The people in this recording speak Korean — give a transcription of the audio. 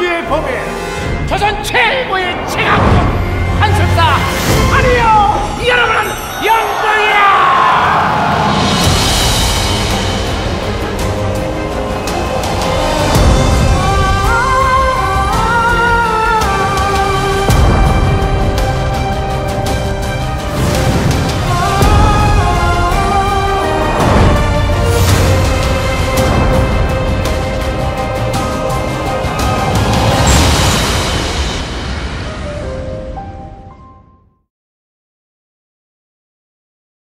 민주주의 법에 조선 최고의 최강!